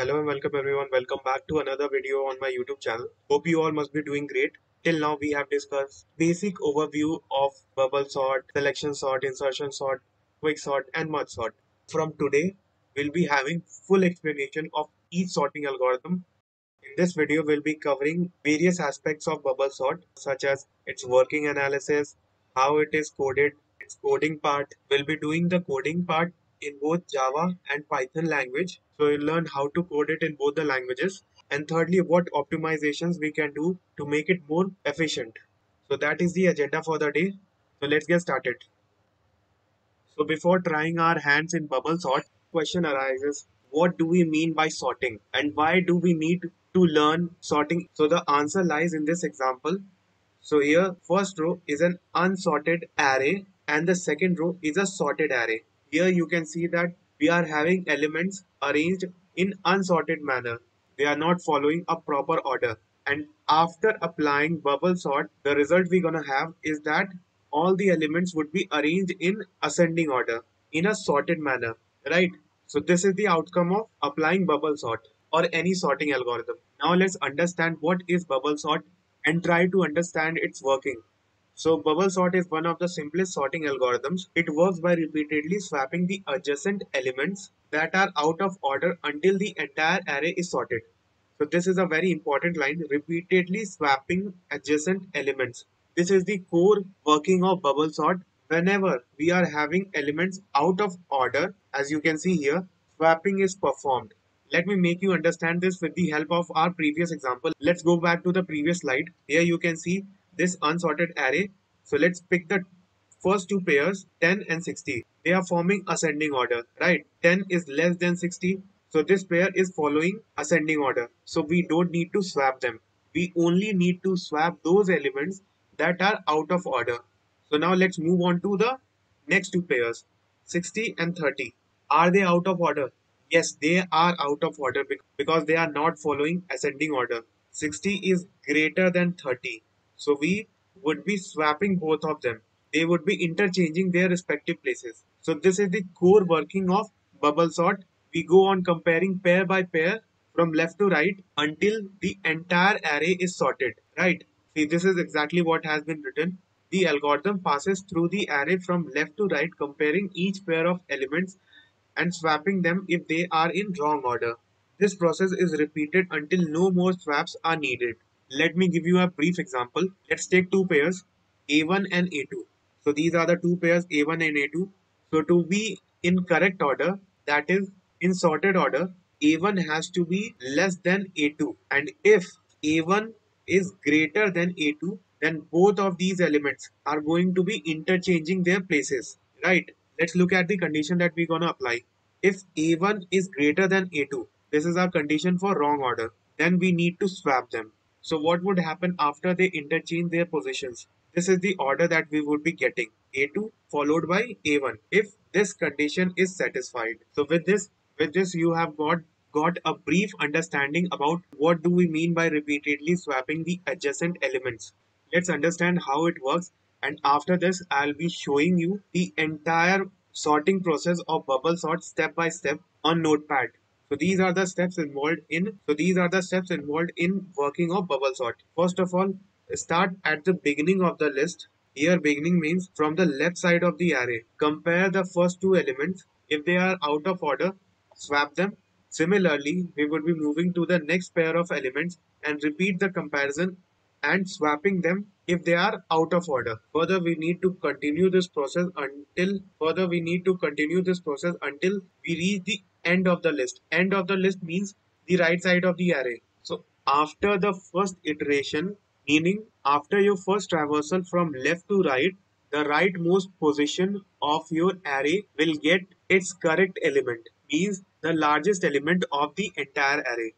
hello and welcome everyone. Welcome back to another video on my YouTube channel. Hope you all must be doing great. Till now we have discussed basic overview of bubble sort, selection sort, insertion sort, quick sort and merge sort. From today, we'll be having full explanation of each sorting algorithm. In this video, we'll be covering various aspects of bubble sort such as its working analysis, how it is coded, its coding part. We'll be doing the coding part in both Java and Python language. So you'll learn how to code it in both the languages. And thirdly, what optimizations we can do to make it more efficient. So that is the agenda for the day. So let's get started. So before trying our hands in bubble sort, question arises, what do we mean by sorting and why do we need to learn sorting? So the answer lies in this example. So here first row is an unsorted array and the second row is a sorted array. Here you can see that we are having elements arranged in unsorted manner. They are not following a proper order. And after applying bubble sort, the result we're gonna have is that all the elements would be arranged in ascending order in a sorted manner, right? So this is the outcome of applying bubble sort or any sorting algorithm. Now let's understand what is bubble sort and try to understand its working. So bubble sort is one of the simplest sorting algorithms. It works by repeatedly swapping the adjacent elements that are out of order until the entire array is sorted. So this is a very important line, repeatedly swapping adjacent elements. This is the core working of bubble sort. Whenever we are having elements out of order, as you can see here, swapping is performed. Let me make you understand this with the help of our previous example. Let's go back to the previous slide. Here you can see this unsorted array. So let's pick the first two pairs 10 and 60. They are forming ascending order, right? 10 is less than 60. So this pair is following ascending order. So we don't need to swap them. We only need to swap those elements that are out of order. So now let's move on to the next two pairs 60 and 30. Are they out of order? Yes, they are out of order because they are not following ascending order. 60 is greater than 30. So we would be swapping both of them. They would be interchanging their respective places. So this is the core working of bubble sort. We go on comparing pair by pair from left to right until the entire array is sorted, right? See, this is exactly what has been written. The algorithm passes through the array from left to right comparing each pair of elements and swapping them if they are in wrong order. This process is repeated until no more swaps are needed. Let me give you a brief example. Let's take two pairs A1 and A2. So these are the two pairs A1 and A2. So to be in correct order, that is in sorted order, A1 has to be less than A2. And if A1 is greater than A2, then both of these elements are going to be interchanging their places, right? Let's look at the condition that we're going to apply. If A1 is greater than A2, this is our condition for wrong order, then we need to swap them. So what would happen after they interchange their positions? This is the order that we would be getting. A2 followed by A1 if this condition is satisfied. So with this, with this you have got got a brief understanding about what do we mean by repeatedly swapping the adjacent elements. Let's understand how it works and after this I'll be showing you the entire sorting process of bubble sort step by step on notepad. So these are the steps involved in so these are the steps involved in working of bubble sort. First of all, start at the beginning of the list. Here beginning means from the left side of the array. Compare the first two elements. If they are out of order, swap them. Similarly, we would be moving to the next pair of elements and repeat the comparison and swapping them if they are out of order. Further, we need to continue this process until further we need to continue this process until we reach the end of the list. End of the list means the right side of the array. So after the first iteration, meaning after your first traversal from left to right, the rightmost position of your array will get its correct element, means the largest element of the entire array.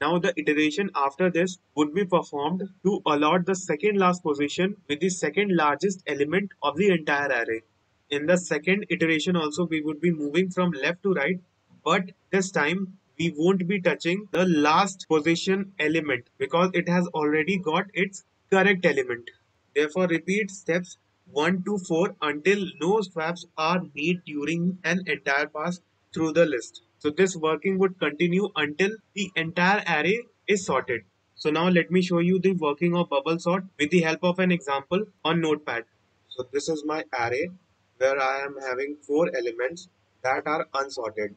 Now the iteration after this would be performed to allot the second last position with the second largest element of the entire array. In the second iteration also we would be moving from left to right but this time we won't be touching the last position element because it has already got its correct element. Therefore, repeat steps 1 to 4 until no swaps are made during an entire pass through the list. So this working would continue until the entire array is sorted. So now let me show you the working of bubble sort with the help of an example on notepad. So this is my array where I am having four elements that are unsorted.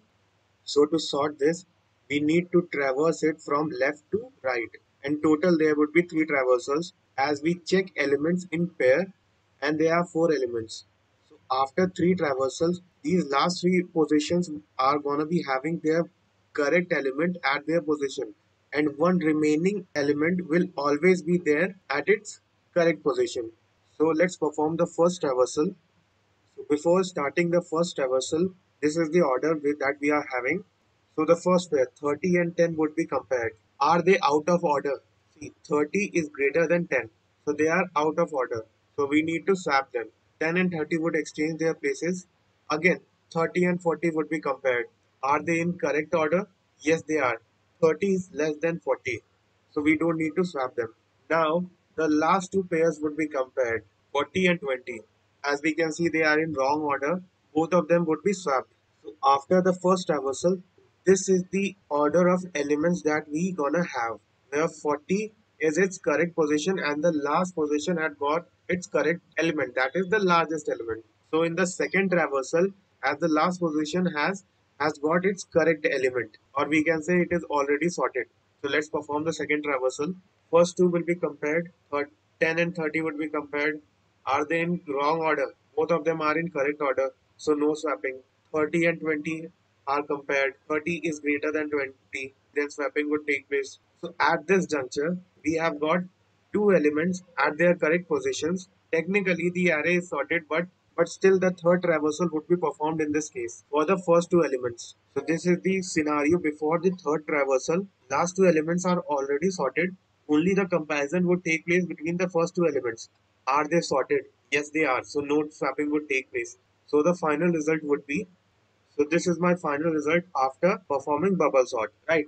So to sort this, we need to traverse it from left to right. And total there would be three traversals as we check elements in pair and there are four elements. So after three traversals, these last three positions are gonna be having their correct element at their position and one remaining element will always be there at its correct position. So let's perform the first traversal. So before starting the first traversal, this is the order that we are having. So the first pair, 30 and 10 would be compared. Are they out of order? See, 30 is greater than 10. So they are out of order. So we need to swap them. 10 and 30 would exchange their places. Again, 30 and 40 would be compared. Are they in correct order? Yes, they are. 30 is less than 40. So we don't need to swap them. Now, the last two pairs would be compared. 40 and 20. As we can see, they are in wrong order. Both of them would be swapped. So after the first traversal, this is the order of elements that we gonna have. Where 40 is its correct position and the last position had got its correct element. That is the largest element. So in the second traversal, as the last position has has got its correct element or we can say it is already sorted. So let's perform the second traversal. First two will be compared, 10 and 30 would be compared. Are they in wrong order? Both of them are in correct order, so no swapping. 30 and 20 are compared. 30 is greater than 20, then swapping would take place. So at this juncture, we have got two elements at their correct positions. Technically, the array is sorted, but but still the third traversal would be performed in this case for the first two elements. So this is the scenario before the third traversal. Last two elements are already sorted. Only the comparison would take place between the first two elements. Are they sorted? Yes, they are. So no swapping would take place. So the final result would be, so this is my final result after performing bubble sort, right?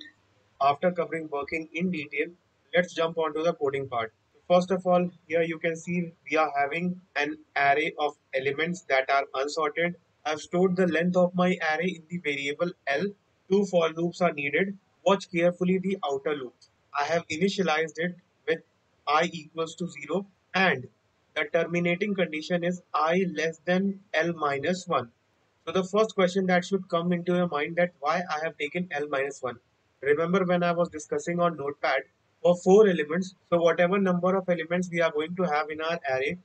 After covering working in detail, let's jump onto the coding part. First of all, here you can see we are having an array of elements that are unsorted. I've stored the length of my array in the variable L. Two for loops are needed. Watch carefully the outer loop. I have initialized it with i equals to 0 and the terminating condition is i less than L minus 1. So the first question that should come into your mind that why I have taken L minus 1. Remember when I was discussing on notepad for four elements. So whatever number of elements we are going to have in our array,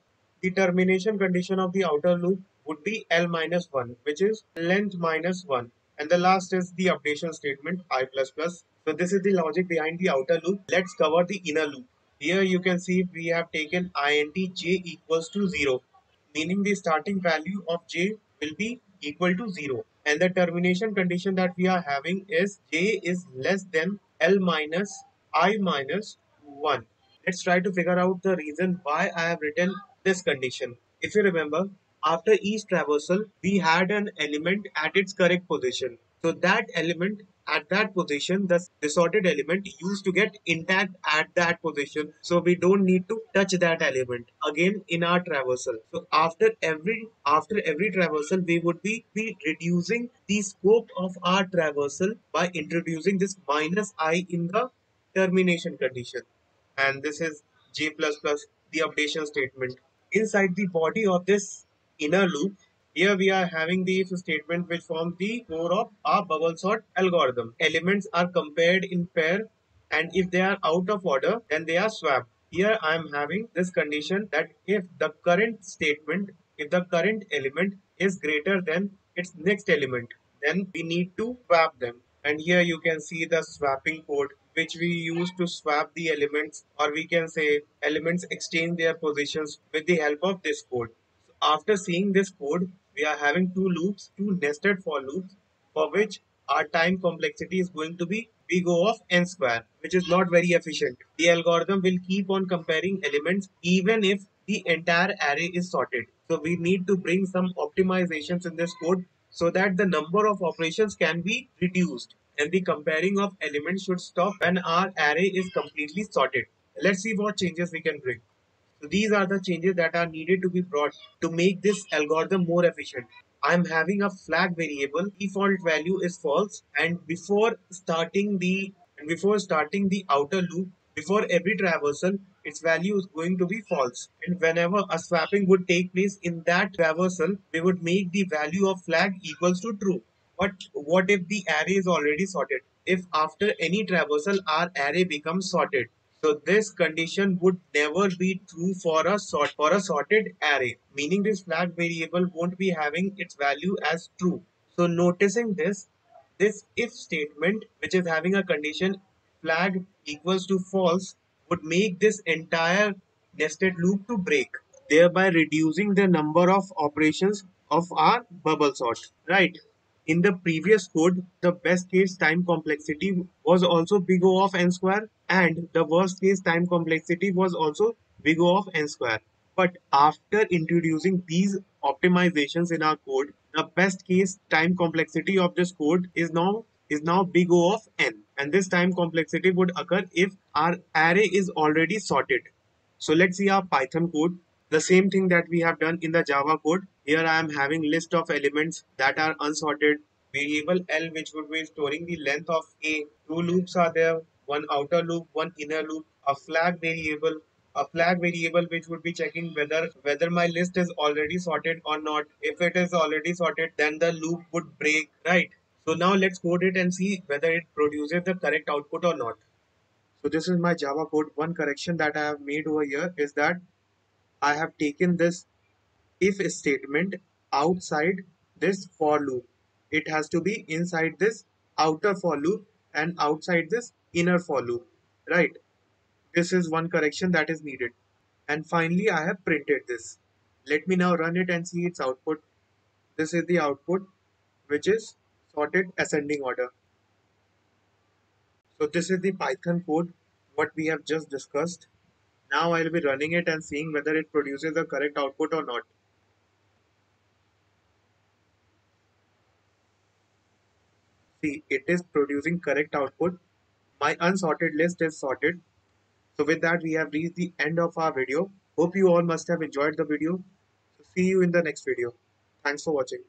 the termination condition of the outer loop would be L minus 1, which is length minus 1. And the last is the updation statement i plus plus. So this is the logic behind the outer loop. Let's cover the inner loop. Here you can see we have taken int j equals to 0, meaning the starting value of j will be equal to 0. And the termination condition that we are having is j is less than L minus i minus 1. Let's try to figure out the reason why I have written this condition. If you remember, after each traversal, we had an element at its correct position. So that element at that position, the sorted element used to get intact at that position. So we don't need to touch that element again in our traversal. So after every after every traversal, we would be, be reducing the scope of our traversal by introducing this minus i in the termination condition and this is plus the updation statement inside the body of this inner loop here we are having the if statement which forms the core of our bubble sort algorithm. Elements are compared in pair and if they are out of order then they are swapped. Here i am having this condition that if the current statement if the current element is greater than its next element then we need to swap them. And here you can see the swapping code which we use to swap the elements or we can say elements exchange their positions with the help of this code. After seeing this code, we are having two loops, two nested for loops for which our time complexity is going to be big O of n square, which is not very efficient. The algorithm will keep on comparing elements even if the entire array is sorted. So we need to bring some optimizations in this code so that the number of operations can be reduced and the comparing of elements should stop when our array is completely sorted. Let's see what changes we can bring. So these are the changes that are needed to be brought to make this algorithm more efficient. I'm having a flag variable. Default value is false. And before starting the and before starting the outer loop before every traversal its value is going to be false. And whenever a swapping would take place in that traversal we would make the value of flag equals to true. But what if the array is already sorted? If after any traversal our array becomes sorted so this condition would never be true for a sort for a sorted array, meaning this flag variable won't be having its value as true. So noticing this, this if statement which is having a condition flag equals to false would make this entire nested loop to break, thereby reducing the number of operations of our bubble sort, right? In the previous code, the best case time complexity was also big O of n square and the worst case time complexity was also big O of n square. But after introducing these optimizations in our code, the best case time complexity of this code is now is now big O of n and this time complexity would occur if our array is already sorted. So let's see our Python code the same thing that we have done in the Java code. Here I am having list of elements that are unsorted. Variable L which would be storing the length of A. Two loops are there. One outer loop, one inner loop. A flag variable. A flag variable which would be checking whether whether my list is already sorted or not. If it is already sorted, then the loop would break, right? So now let's code it and see whether it produces the correct output or not. So this is my Java code. One correction that I have made over here is that I have taken this if statement outside this for loop. It has to be inside this outer for loop and outside this inner for loop, right? This is one correction that is needed. And finally, I have printed this. Let me now run it and see its output. This is the output, which is sorted ascending order. So this is the Python code, what we have just discussed. Now I'll be running it and seeing whether it produces the correct output or not. See, it is producing correct output. My unsorted list is sorted. So with that, we have reached the end of our video. Hope you all must have enjoyed the video. See you in the next video. Thanks for watching.